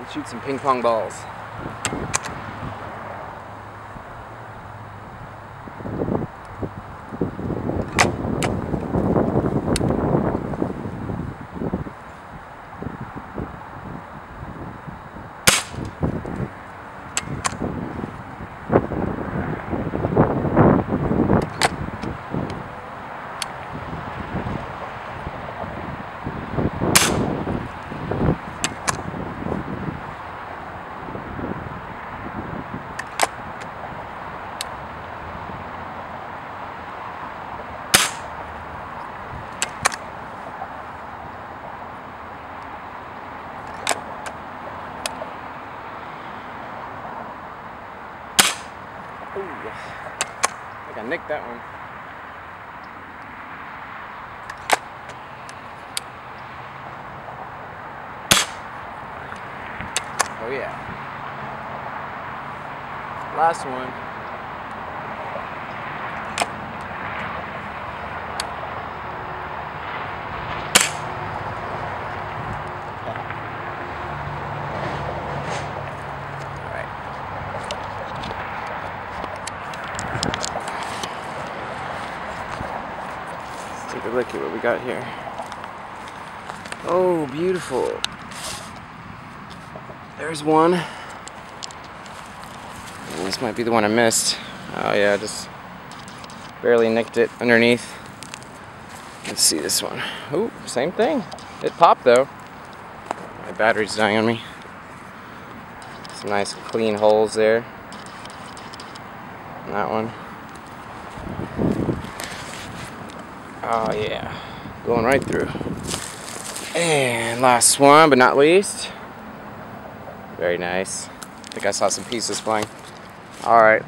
and shoot some ping pong balls. Ooh, I think I nicked that one. Oh yeah. Last one. Take a look at what we got here. Oh, beautiful. There's one. This might be the one I missed. Oh yeah, just barely nicked it underneath. Let's see this one. Oh, same thing. It popped though. My battery's dying on me. Some nice clean holes there. And that one. Oh yeah, going right through. And last one, but not least. Very nice. I think I saw some pieces flying. All right.